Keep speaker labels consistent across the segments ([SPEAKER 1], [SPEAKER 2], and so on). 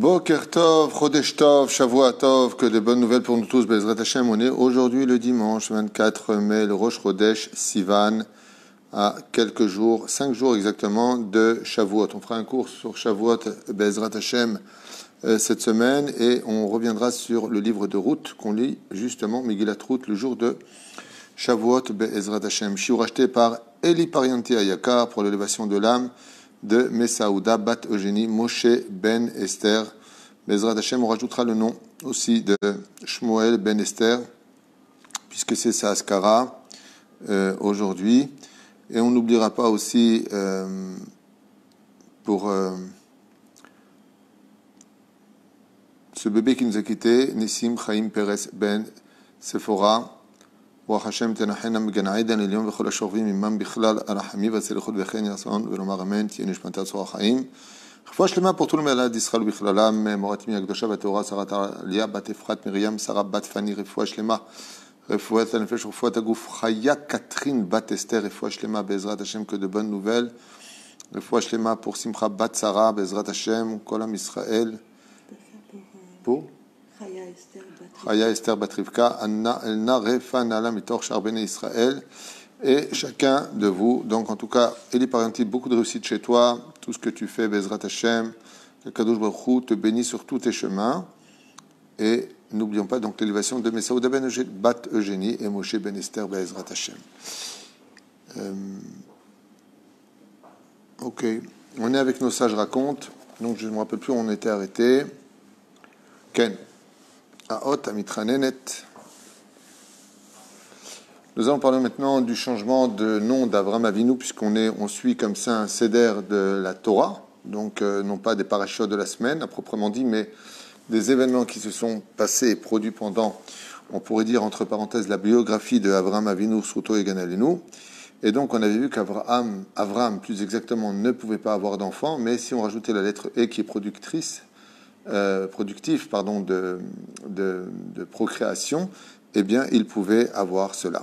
[SPEAKER 1] Boker Tov, Chodesh Tov, Shavua Tov, que de bonnes nouvelles pour nous tous, Bezrat Hashem. On est aujourd'hui le dimanche 24 mai, le Rosh Chodesh Sivan, à quelques jours, cinq jours exactement de Shavuot. On fera un cours sur Shavuot, Bezrat Hashem, euh, cette semaine et on reviendra sur le livre de route qu'on lit justement, Megillat Route, le jour de Shavuot, Bezrat Hashem. suis racheté par Eli Parianti Ayakar pour l'élévation de l'âme de Messaouda Bat Eugénie Moshe Ben Esther. Bezrat Hashem, on rajoutera le nom aussi de Shmuel Ben Esther, puisque c'est sa askara euh, aujourd'hui. Et on n'oubliera pas aussi euh, pour euh, ce bébé qui nous a quitté, Nissim Chaim Peres Ben Sephora. רוח השם תנחנה מגן עדן עליון וכל השוכבים עמם בכלל הרחמים והצליחות וכן יעשון ולומר אמן תהיה נשמתה צרור החיים. רפואה שלמה פורטו למעלת ישראל ובכללם מורת ימי הקדושה והטהורה שרת העלייה בת אפרת מרים שרה בת פני רפואה שלמה. רפואת הנפש רפואת הגוף חיה קטרין בת אסתר רפואה שלמה בעזרת השם כדבן נובל. רפואה שלמה פור שמחה בת שרה בעזרת השם כל עם ישראל. פור? חיה אסתר בת רבקה, אלנה רפא נעלה מתוך שאר בני ישראל. Et chacun de vous, donc en tout cas, Eli Parenti, beaucoup de réussite chez toi, tout ce que tu fais, Bezrat Hashem, que Kadosh Baruch te bénit sur tous tes chemins. Et n'oublions pas donc l'élévation de Messaouda Ben Bat Eugénie et Moshe Ben Esther Bezrat Hashem. Euh, ok, on est avec nos sages racontes, donc je ne me rappelle plus on était arrêté. Ken. Nous allons parler maintenant du changement de nom d'Avram Avinu, puisqu'on suit comme ça un céder de la Torah, donc euh, non pas des parachutes de la semaine à proprement dit, mais des événements qui se sont passés et produits pendant, on pourrait dire entre parenthèses, la biographie de Avram Avinu, Souto et Ganalinu. Et donc on avait vu qu'Avram, Avram plus exactement, ne pouvait pas avoir d'enfant, mais si on rajoutait la lettre E qui est productrice, euh, productif pardon, de, de, procréation, eh bien, il pouvait avoir cela.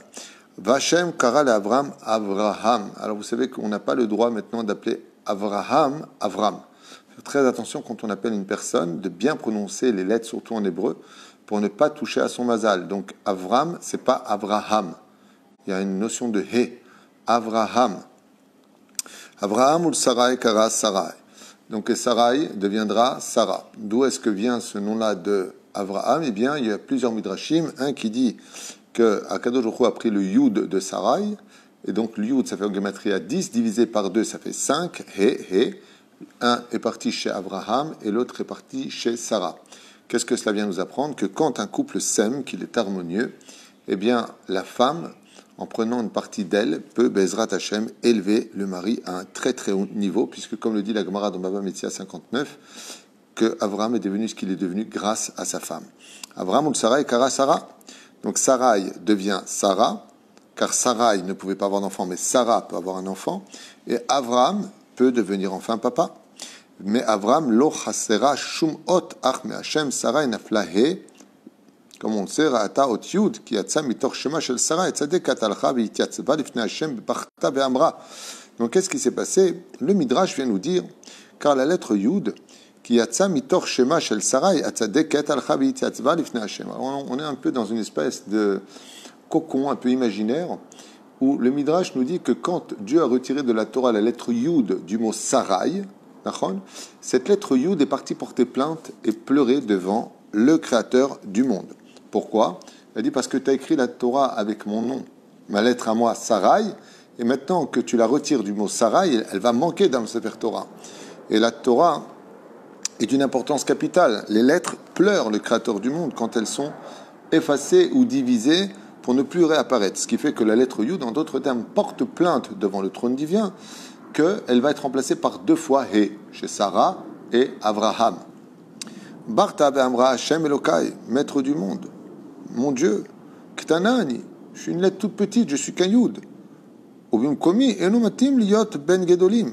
[SPEAKER 1] Vachem Karal Avram Avraham. Alors, vous savez qu'on n'a pas le droit maintenant d'appeler Avraham Avram. Faites très attention quand on appelle une personne de bien prononcer les lettres, surtout en hébreu, pour ne pas toucher à son mazal. Donc, Avram, c'est pas Avraham. Il y a une notion de he. Avraham. Avraham ou Sarai Kara Sarai. Donc Sarai deviendra Sarah. D'où est-ce que vient ce nom-là de Avraham Eh bien, il y a plusieurs midrashim. Un qui dit que Akadosh a pris le yud de Sarai, et donc le yud, ça fait en à 10, divisé par 2, ça fait 5, he, he. Un est parti chez Abraham et l'autre est parti chez Sarah. Qu'est-ce que cela vient nous apprendre? Que quand un couple s'aime, qu'il est harmonieux, eh bien, la femme en prenant une partie d'elle, peut Bezrat Hashem élever le mari à un très très haut niveau, puisque comme le dit la Gemara dans Baba Metzia 59, que Avram est devenu ce qu'il est devenu grâce à sa femme. Avram ou Sarai Kara Sarah. Donc Sarai devient Sarah, car Sarai ne pouvait pas avoir d'enfant, mais Sarah peut avoir un enfant, et Avram peut devenir enfin papa. Mais Avram lo chasera shum ot ach me Hashem Sarai naflahe comme on le sait, Ra'ata ot yud, qui yatsa mitor shema shel Sarah, et tzadek atalcha v'yityatzva lifnei Hashem b'parta ve'amra. Donc qu'est-ce qui s'est passé? Le Midrash vient nous dire, car la lettre yud, On est un peu dans une espèce de cocon un peu imaginaire, où le Midrash nous dit que quand Dieu a retiré de la Torah la lettre yud du mot Sarai, cette lettre yud est partie porter plainte et pleurer devant le Créateur du monde. Pourquoi? Elle dit parce que tu as écrit la Torah avec mon nom, ma lettre à moi, Sarai, et maintenant que tu la retires du mot Sarai, elle va manquer dans le Sefer Torah. Et la Torah est d'une importance capitale. Les lettres pleurent le Créateur du monde quand elles sont effacées ou divisées pour ne plus réapparaître. Ce qui fait que la lettre Yud, en d'autres termes, porte plainte devant le trône divin qu'elle va être remplacée par deux fois He, chez Sarah et Abraham. Barta Amra Hashem Elokai, maître du monde mon Dieu, Ktanani, je suis une lettre toute petite, je suis qu'un yud. ben gedolim.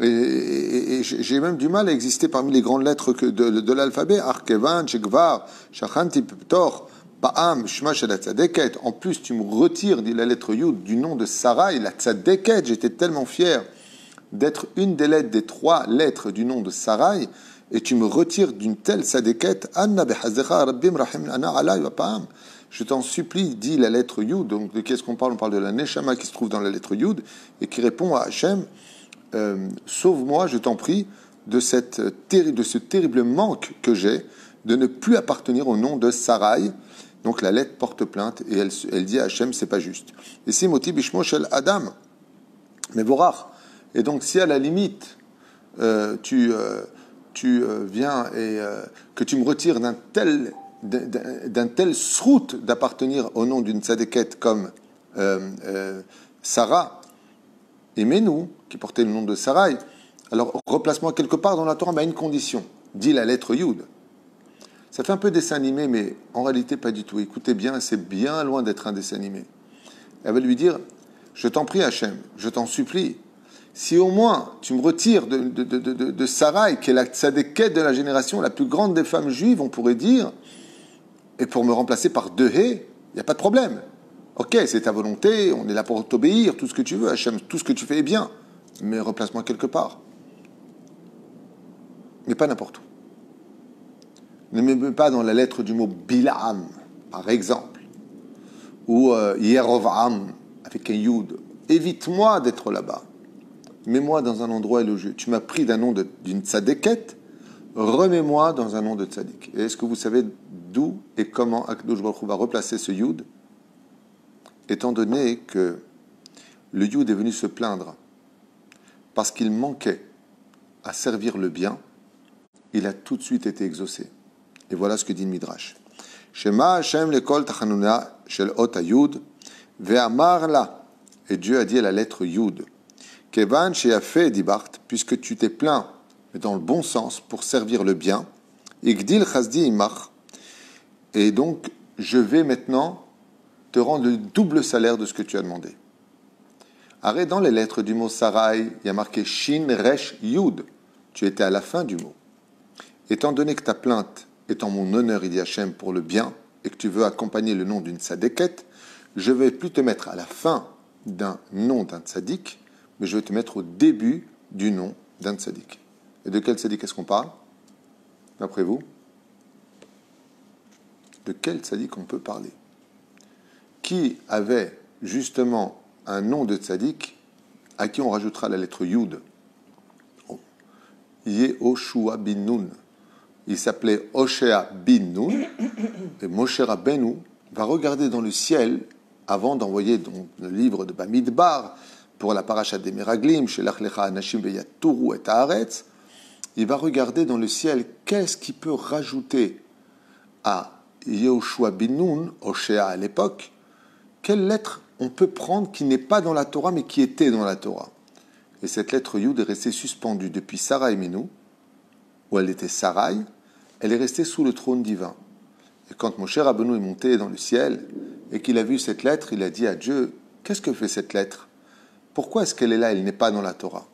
[SPEAKER 1] Et, j'ai même du mal à exister parmi les grandes lettres de, l'alphabet. Arkevan, Shekvar, Shachanti, Ptor, Paam, Shma, Tzadeket. En plus, tu me retires, dit la lettre Yud, du nom de Sarah et la Tzadeket. J'étais tellement fier d'être une des lettres, des trois lettres du nom de Sarai et tu me retires d'une telle sadeket, Anna Rabbim Rahim Ana Je t'en supplie, dit la lettre Yud. Donc de qu'est-ce qu'on parle? On parle de la Neshama qui se trouve dans la lettre Yud et qui répond à Hachem euh, Sauve-moi, je t'en prie, de, cette, de ce terrible manque que j'ai de ne plus appartenir au nom de Sarai. Donc la lettre porte plainte et elle, elle dit à Hachem C'est pas juste. Et si Moti Bishmo Shel Adam, mais. Et donc si à la limite, euh, tu. Euh, tu euh, viens et euh, que tu me retires d'un tel, d'un tel srout d'appartenir au nom d'une tzadékette comme euh, Sarah et Menou, qui portait le nom de Sarai, alors replace-moi quelque part dans la Torah, mais à une condition, dit la lettre Yud. Ça fait un peu dessin animé, mais en réalité pas du tout. Écoutez bien, c'est bien loin d'être un dessin animé. Elle va lui dire, je t'en prie Hachem, je t'en supplie, si au moins tu me retires de Sarai, qui est la tzadékette de la génération la plus grande des femmes juives, on pourrait dire, et pour me remplacer par Dehé, il n'y a pas de problème. Ok, c'est ta volonté, on est là pour t'obéir, tout ce que tu veux, Hachem, tout ce que tu fais est bien, mais replace-moi quelque part. Mais pas n'importe où. Ne me mets pas dans la lettre du mot Bilam, par exemple, ou euh, Yerovam, avec un Yud. Évite-moi d'être là-bas mets-moi dans un endroit élogieux. Tu m'as pris d'un nom d'une tzadékette, remets-moi dans un nom de tzadik. Et est-ce que vous savez d'où et comment Akdosh Baruch va replacer ce yud Étant donné que le yud est venu se plaindre parce qu'il manquait à servir le bien, il a tout de suite été exaucé. Et voilà ce que dit le Midrash. Shema Hashem tachanuna shel ot yud ve'amar la. Et Dieu a dit à la lettre yud. Kevan fait dibart, puisque tu t'es plaint, mais dans le bon sens, pour servir le bien. Et donc, je vais maintenant te rendre le double salaire de ce que tu as demandé. Arrête dans les lettres du mot Sarai, il y a marqué Shin Resh Yud. Tu étais à la fin du mot. Étant donné que ta plainte est en mon honneur, il dit Hachem, pour le bien, et que tu veux accompagner le nom d'une tzadékette, je vais plus te mettre à la fin d'un nom d'un tzaddik, mais je vais te mettre au début du nom d'un tzaddik. Et de quel tzaddik est-ce qu'on parle? D'après vous? De quel tzaddik on peut parler? Qui avait justement un nom de tzaddik à qui on rajoutera la lettre Yud Yehoshua bin Nun. Il s'appelait Oshea bin Nun. Et Moshe Rabbeinu va regarder dans le ciel avant d'envoyer le livre de Bamidbar pour la paracha des Miraglim, chez Anashim et Haaretz, il va regarder dans le ciel qu'est-ce qui peut rajouter à Yehoshua bin Nun, Oshéa à l'époque, quelle lettre on peut prendre qui n'est pas dans la Torah mais qui était dans la Torah? Et cette lettre Yud est restée suspendue depuis Sarah Menou, où elle était Sarai, elle est restée sous le trône divin. Et quand Moshe Rabbeinu est monté dans le ciel et qu'il a vu cette lettre, il a dit à Dieu Qu'est-ce que fait cette lettre? Pourquoi est-ce qu'elle est là Elle n'est pas dans la Torah?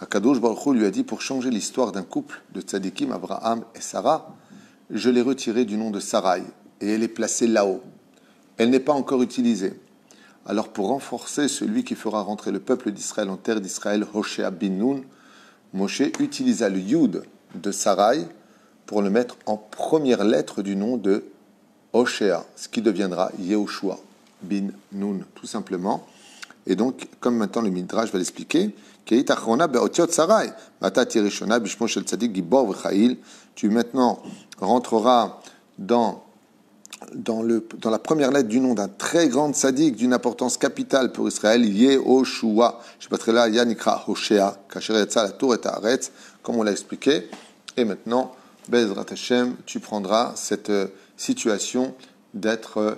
[SPEAKER 1] Akadosh Baruch lui a dit pour changer l'histoire d'un couple de tzadikim, Abraham et Sarah, je l'ai retirée du nom de Sarai et elle est placée là-haut. Elle n'est pas encore utilisée. Alors pour renforcer celui qui fera rentrer le peuple d'Israël en terre d'Israël, Hoshea bin Nun, Moshe utilisa le Yud de Sarai pour le mettre en première lettre du nom de Hoshea, ce qui deviendra Yehoshua bin Nun, tout simplement. Et donc, comme maintenant le Midrash va l'expliquer, tu maintenant rentreras dans, dans, le, dans la première lettre du nom d'un très grand sadique d'une importance capitale pour Israël, Yehoshua. Je passerai là, Yanikra Hoshea, la tour et comme on l'a expliqué. Et maintenant, Bezrat Hashem, tu prendras cette euh, situation d'être euh,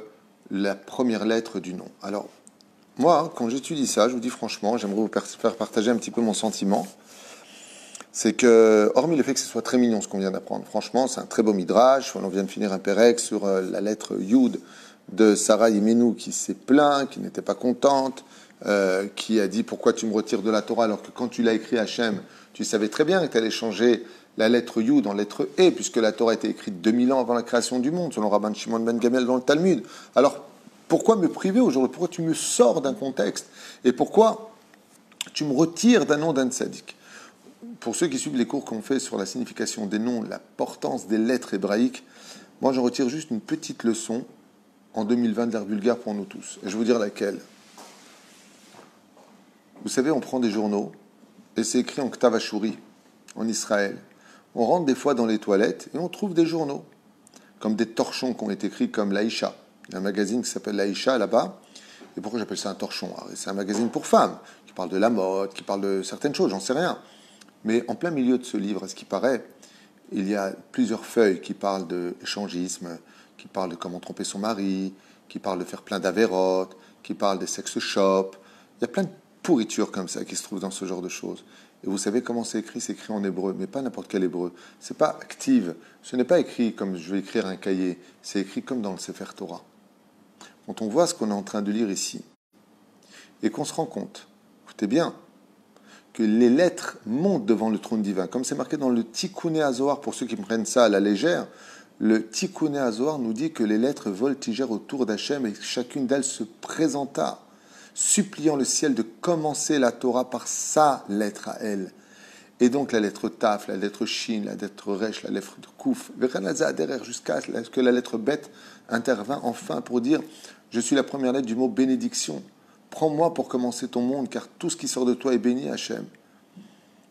[SPEAKER 1] la première lettre du nom. Alors, moi, quand j'étudie ça, je vous dis franchement, j'aimerais vous faire partager un petit peu mon sentiment. C'est que, hormis le fait que ce soit très mignon ce qu'on vient d'apprendre, franchement, c'est un très beau midrash. On vient de finir un pérec sur euh, la lettre Yud de Sarah Yemenou qui s'est plaint, qui n'était pas contente, euh, qui a dit pourquoi tu me retires de la Torah alors que quand tu l'as écrit Hachem, tu savais très bien que tu allais changer la lettre Yud en lettre E, puisque la Torah a été écrite 2000 ans avant la création du monde, selon Rabban Shimon ben Gamel dans le Talmud. Alors, pourquoi me priver aujourd'hui? Pourquoi tu me sors d'un contexte? Et pourquoi tu me retires d'un nom d'un tzaddik? Pour ceux qui suivent les cours qu'on fait sur la signification des noms, l'importance des lettres hébraïques, moi j'en retire juste une petite leçon en 2020 de l'air vulgaire pour nous tous. Et je vais vous dire laquelle. Vous savez, on prend des journaux et c'est écrit en Ktavashuri, en Israël. On rentre des fois dans les toilettes et on trouve des journaux, comme des torchons qui ont été écrits comme Laïcha. Il y a un magazine qui s'appelle Laïcha là-bas. Et pourquoi j'appelle ça un torchon C'est un magazine pour femmes, qui parle de la mode, qui parle de certaines choses, j'en sais rien. Mais en plein milieu de ce livre, à ce qui paraît, il y a plusieurs feuilles qui parlent de l'échangisme, qui parlent de comment tromper son mari, qui parlent de faire plein d'avérotes, qui parlent des sex shops. Il y a plein de pourritures comme ça qui se trouvent dans ce genre de choses. Et vous savez comment c'est écrit? C'est écrit en hébreu, mais pas n'importe quel hébreu. C'est pas active. Ce n'est pas écrit comme je vais écrire un cahier. C'est écrit comme dans le Sefer Torah. Quand on voit ce qu'on est en train de lire ici, et qu'on se rend compte, écoutez bien, que les lettres montent devant le trône divin, comme c'est marqué dans le Tikkun Azohar, pour ceux qui prennent ça à la légère, le Tikkun Azohar nous dit que les lettres voltigèrent autour d'Hachem et chacune d'elles se présenta, suppliant le ciel de commencer la Torah par sa lettre à elle. Et donc la lettre Taf, la lettre Shin, la lettre Resh, la lettre Kouf, jusqu'à ce que la lettre Bet intervint enfin pour dire Je suis la première lettre du mot bénédiction. Prends-moi pour commencer ton monde, car tout ce qui sort de toi est béni, Hachem.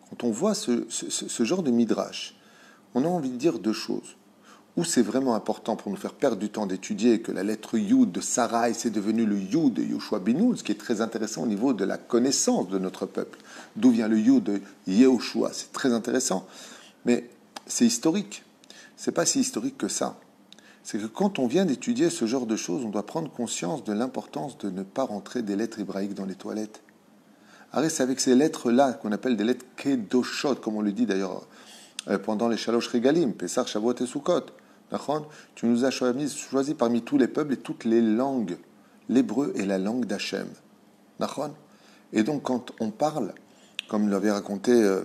[SPEAKER 1] Quand on voit ce, ce genre de midrash, on a envie de dire deux choses où c'est vraiment important pour nous faire perdre du temps d'étudier que la lettre Yud de Sarai, c'est devenu le Yud de Yoshua Binoun, ce qui est très intéressant au niveau de la connaissance de notre peuple. D'où vient le Yud de Yehoshua? C'est très intéressant. Mais c'est historique. C'est pas si historique que ça. C'est que quand on vient d'étudier ce genre de choses, on doit prendre conscience de l'importance de ne pas rentrer des lettres hébraïques dans les toilettes. Arrête, c'est avec ces lettres-là qu'on appelle des lettres kedoshot, comme on le dit d'ailleurs euh, pendant les Shalosh Regalim, Pessar, Shavuot et Sukkot. Tu nous as choisi, parmi tous les peuples et toutes les langues. L'hébreu est la langue d'Hachem. Et donc, quand on parle, comme l'avait raconté euh,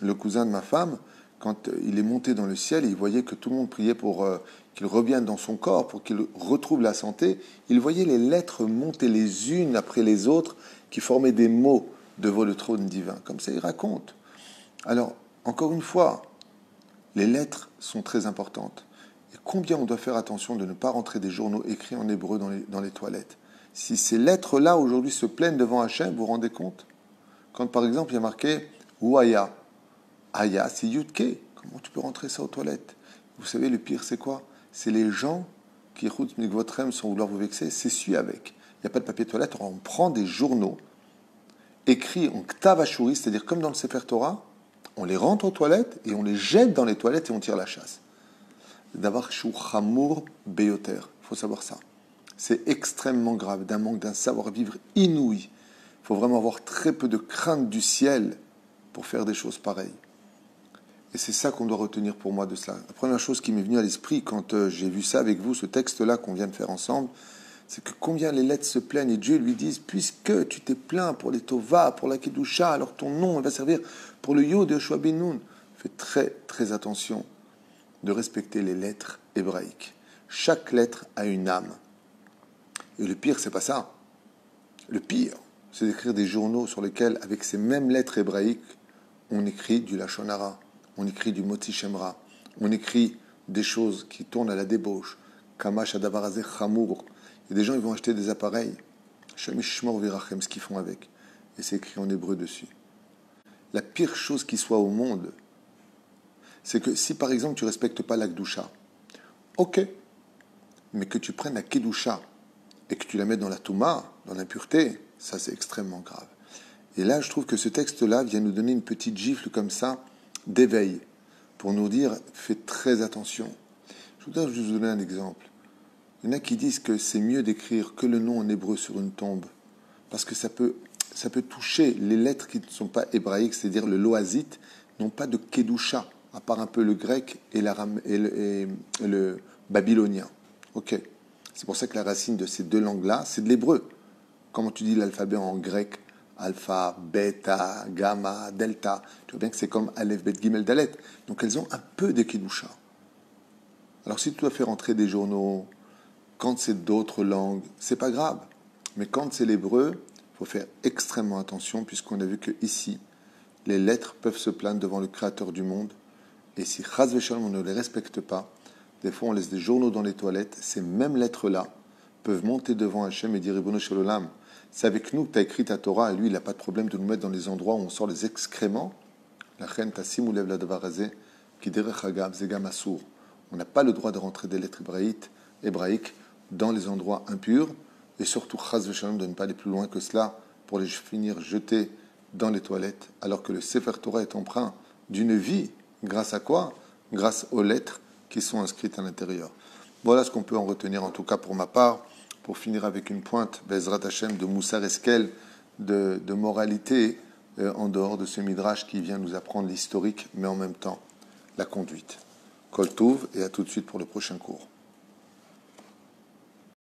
[SPEAKER 1] le cousin de ma femme, quand euh, il est monté dans le ciel il voyait que tout le monde priait pour euh, qu'il revienne dans son corps, pour qu'il retrouve la santé, il voyait les lettres monter les unes après les autres qui formaient des mots devant le trône divin. Comme ça, il raconte. Alors, encore une fois, les lettres sont très importantes. Et combien on doit faire attention de ne pas rentrer des journaux écrits en hébreu dans les, dans les toilettes? Si ces lettres-là aujourd'hui se plaignent devant Hachem, vous vous rendez compte? Quand par exemple il y a marqué Ouaya, Aya, c'est Yudke. Comment tu peux rentrer ça aux toilettes? Vous savez, le pire c'est quoi? C'est les gens qui écoutent votre sans vouloir vous vexer, s'essuient avec. Il n'y a pas de papier toilette, on prend des journaux écrits en ktavashuri, c'est-à-dire comme dans le Sefer Torah, on les rentre aux toilettes et on les jette dans les toilettes et on tire la chasse d'avoir chamour beyoter. Il faut savoir ça. C'est extrêmement grave, d'un manque d'un savoir-vivre inouï. Il faut vraiment avoir très peu de crainte du ciel pour faire des choses pareilles. Et c'est ça qu'on doit retenir pour moi de cela. La première chose qui m'est venue à l'esprit quand euh, j'ai vu ça avec vous, ce texte-là qu'on vient de faire ensemble, c'est que combien les lettres se plaignent et Dieu lui dit puisque tu t'es plaint pour les Tova, pour la Kedusha, alors ton nom va servir pour le Yo de Yoshua Benoun. Fais très très attention de respecter les lettres hébraïques. Chaque lettre a une âme. Et le pire, c'est pas ça. Le pire, c'est d'écrire des journaux sur lesquels, avec ces mêmes lettres hébraïques, on écrit du Lachonara, on écrit du Moti Shemra, on écrit des choses qui tournent à la débauche. Kamash Adavarazé Chamour. Et des gens, ils vont acheter des appareils. Shemishmor Virachem, ce qu'ils font avec. Et c'est écrit en hébreu dessus. La pire chose qui soit au monde, c'est que si par exemple tu respectes pas la Kedusha, ok, mais que tu prennes la Kedusha et que tu la mettes dans la Touma, dans l'impureté, ça c'est extrêmement grave. Et là, je trouve que ce texte-là vient nous donner une petite gifle comme ça d'éveil pour nous dire fais très attention. Je voudrais juste vous donner un exemple. Il y en a qui disent que c'est mieux d'écrire que le nom en hébreu sur une tombe parce que ça peut, ça peut toucher les lettres qui ne sont pas hébraïques, c'est-à-dire le loazite, n'ont pas de kedusha à part un peu le grec et, le, babylonien. Ok. C'est pour ça que la racine de ces deux langues-là, c'est de l'hébreu. Comment tu dis l'alphabet en grec Alpha, bêta, gamma, delta. Tu vois bien que c'est comme Aleph, Bet, Gimel, Dalet. Donc elles ont un peu de Kedusha. Alors si tu dois faire entrer des journaux, quand c'est d'autres langues, c'est pas grave. Mais quand c'est l'hébreu, il faut faire extrêmement attention puisqu'on a vu que ici, les lettres peuvent se plaindre devant le Créateur du monde. Et si Chaz on ne les respecte pas, des fois on laisse des journaux dans les toilettes, ces mêmes lettres-là peuvent monter devant Hachem et dire Ribono Shalom, c'est avec nous que tu as écrit ta Torah, et lui, il n'a pas de problème de nous mettre dans les endroits où on sort les excréments. La reine Tassim lève la qui On n'a pas le droit de rentrer des lettres hébraïques dans les endroits impurs, et surtout, de ne pas aller plus loin que cela pour les finir jetés dans les toilettes, alors que le Sefer Torah est emprunt d'une vie, grâce à quoi? Grâce aux lettres qui sont inscrites à l'intérieur. Voilà ce qu'on peut en retenir, en tout cas pour ma part, pour finir avec une pointe, Bezrat Hashem, de Moussa Eskel, de, moralité euh, en dehors de ce midrash qui vient nous apprendre l'historique, mais en même temps la conduite. Kol et à tout de suite pour le prochain cours.